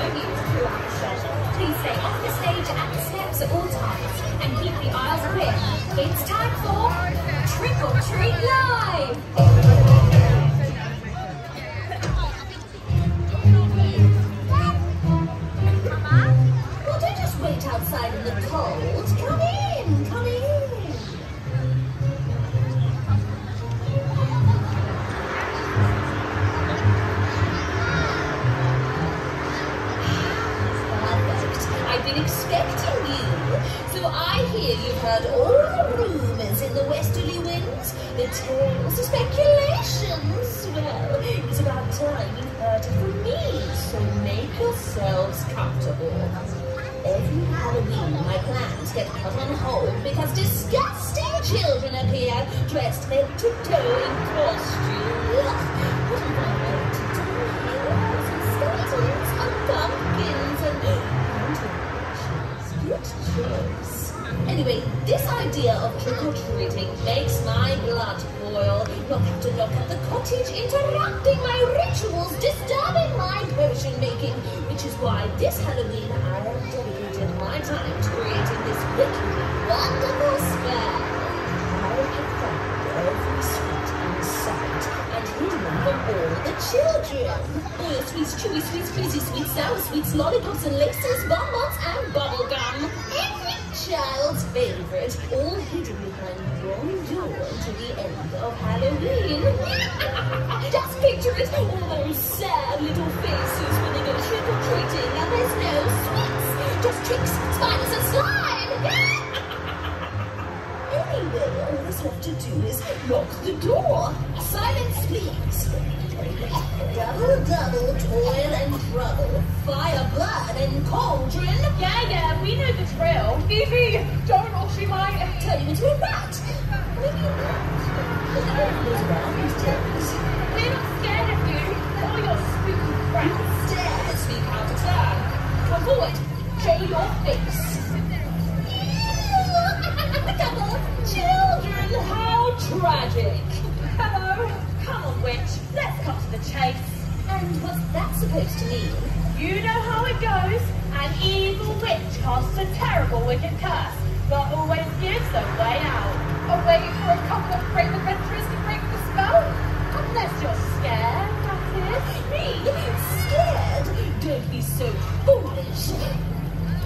boogies throughout the show. Please stay off the stage and the steps at all times and keep the aisles clear. It's time for Trick or Treat Live! Well, don't just wait outside in the cold. Tales, speculations. Well, it's about time you heard it from me. So make yourselves comfortable. Every Halloween, my plans get put on hold because disgusting children appear dressed head to toe in costume. What am I going to do? Heroes and skeletons and pumpkins and. Good choice. Anyway, this idea of trick-or-treating makes my blood boil. Have to look at the cottage interrupting my rituals, disturbing my potion making, which is why this Halloween I have dedicated my time to creating this wickedly wonderful spell. I have found every sweet in sight and hidden from all the children. Oh, sweets, chewy sweets, crazy sweets, sour sweets, lollipops and laces, bonbons and bubblegum. Child's favorite, all hidden behind one door until the end of Halloween. Just picture it, all those sad little faces when they go trick-or-treating and there's no sweets, just tricks, spiders and slime. Anyway, all that's left to do is lock the door. Silence, please. Double, double, toil and trouble. Fire, blood, and cauldron. Yeah, yeah, we know the drill. Evie, don't or she might. Turn you into a rat. These days. We're not scared of you or your spooky friends. Dare to speak out of turn. Come forward, show your face. Double children, how tragic. Hello, come on, witch, let's cut to the chase. And what's that supposed to mean? You know how it goes. An evil witch casts a terrible wicked curse, but always gives a way out. A way for a couple of brave adventurers to break the spell. Unless you're scared, that is. Me? Scared? Don't be so foolish.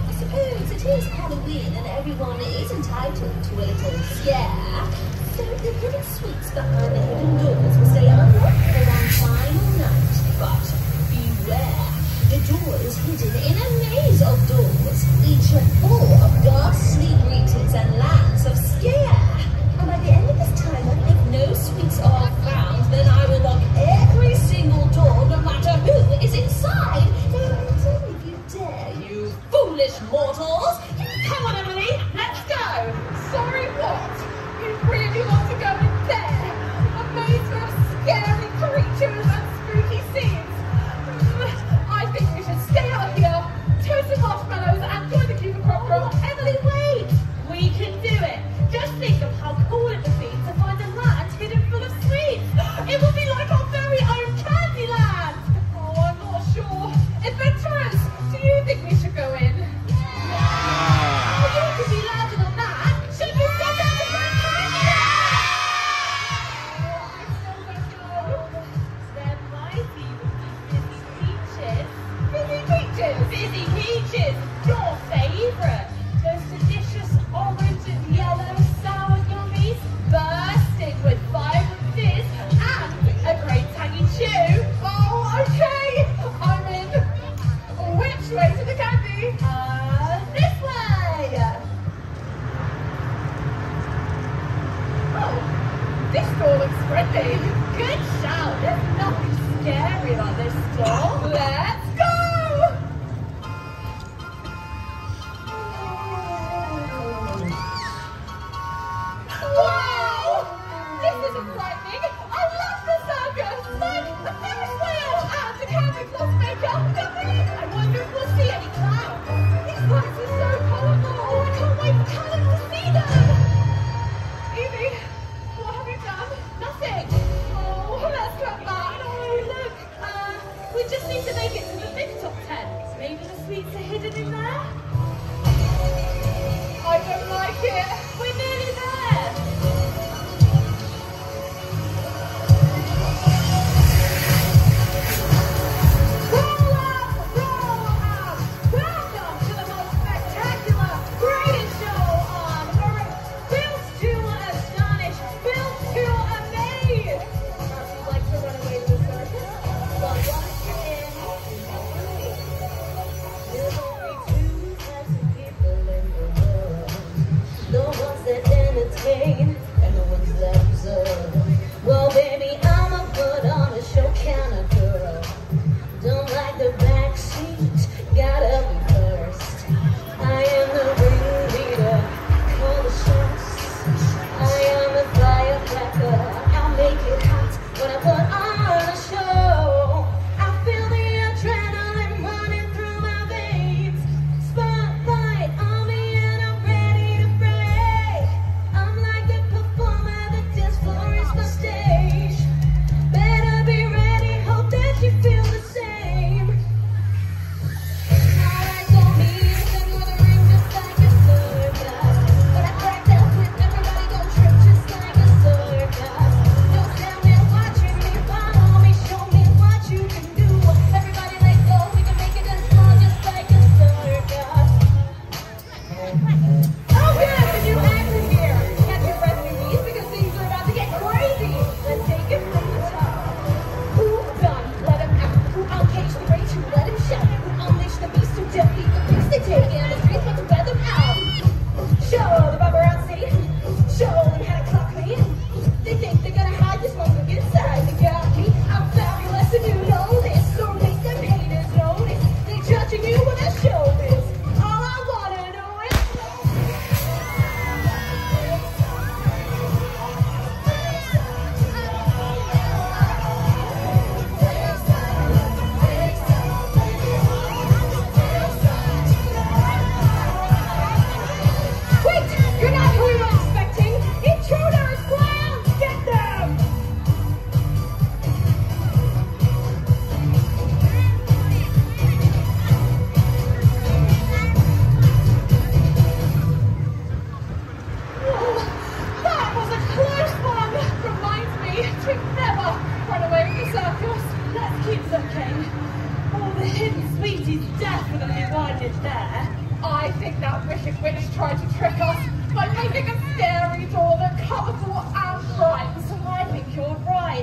I suppose it is Halloween and everyone is entitled to a little scare. So the hidden sweets behind the hidden doors will stay unlocked the door is hidden in a maze of doors, each full of ghastly greetings and lands of scare. And by the end of this time, if no sweets are found, then I will lock every single door, no matter who is inside. So if you dare, you foolish mortals. Come on,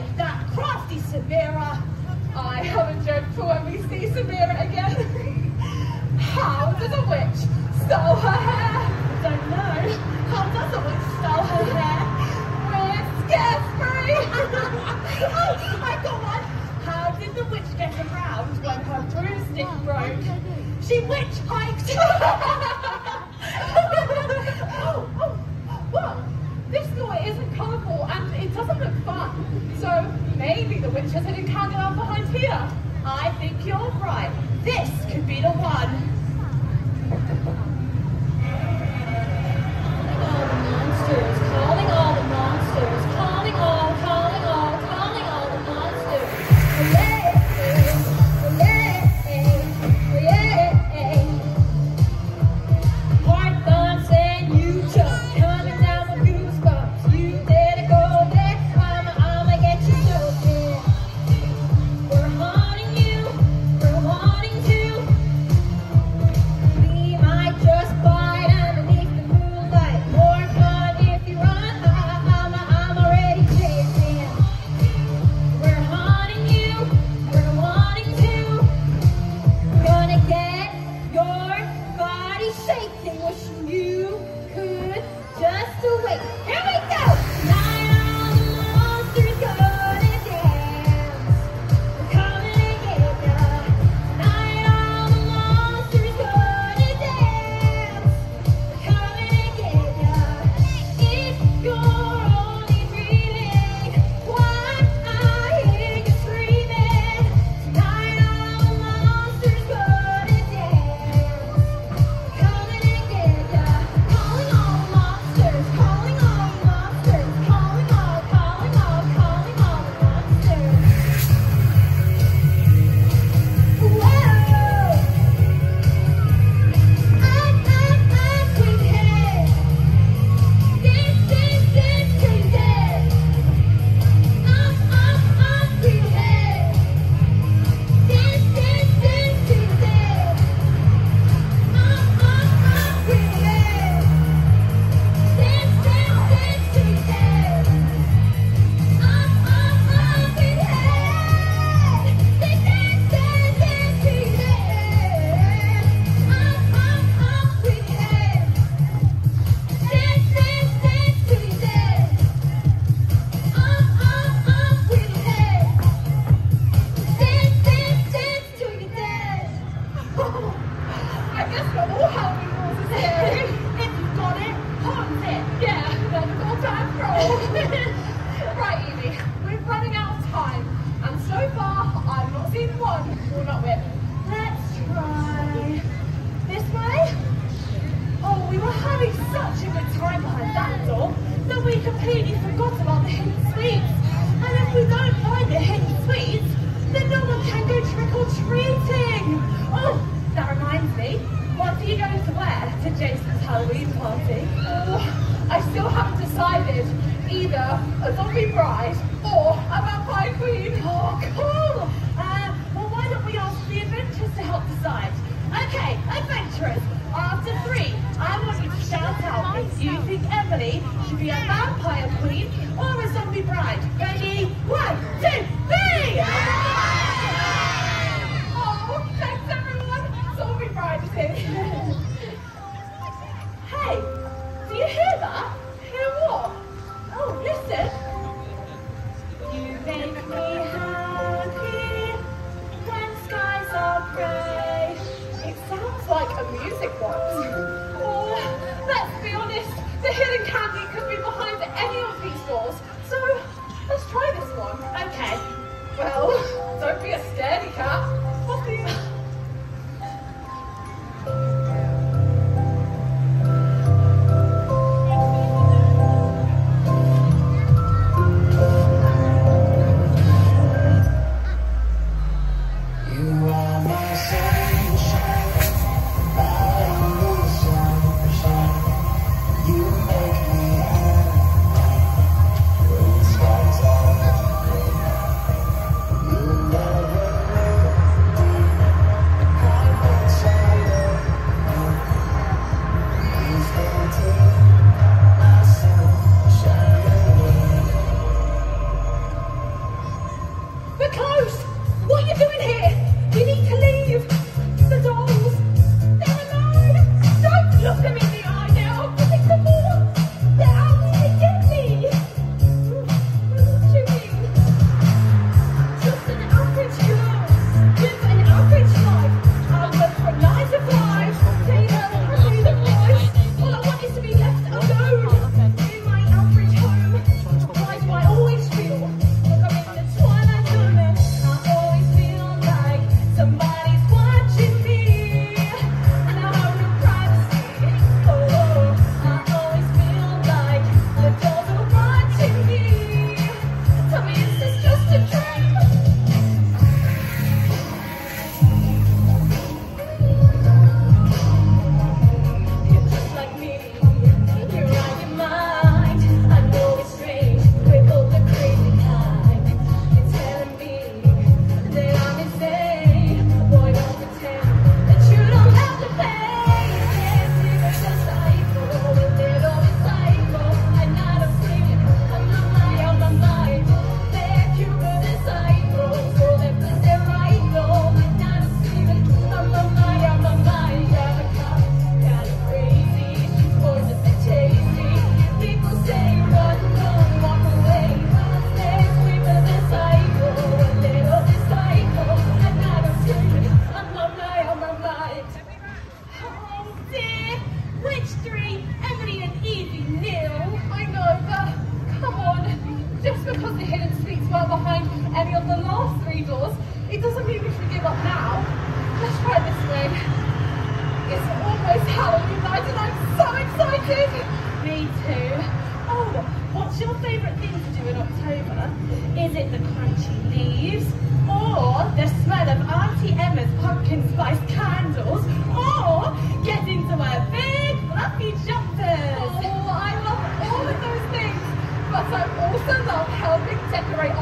like that crafty Severa! I have a joke for when we see Severa again. How does a witch stole her hair? Don't know. How does a witch stole her hair? We're scarce-free. oh, I got one. How did the witch get around when her broomstick broke? She witch-hiked. Halloween party. Oh, I still haven't decided either a zombie bride music box. Oh, let's be honest, the hidden candy well behind any of the last three doors. It doesn't mean we should give up now. Let's try it this way. It's almost Halloween night and I'm so excited! Me too. Oh, what's your favourite thing to do in October? Is it the crunchy leaves? Or the smell of Auntie Emma's pumpkin spice candles? Or getting into my big fluffy jumpers? Oh, I love all of those things, but I also love helping decorate